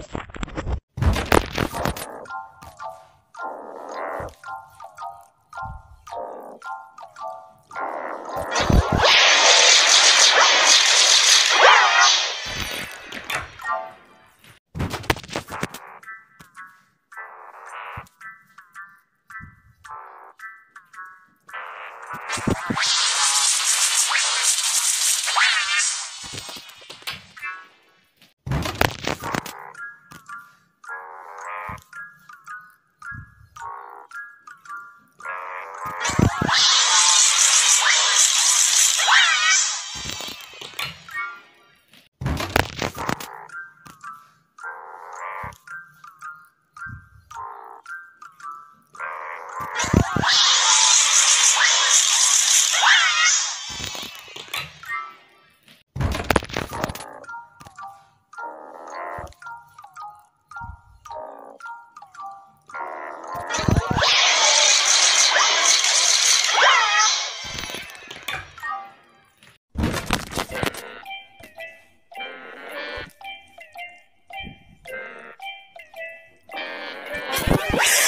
you. What?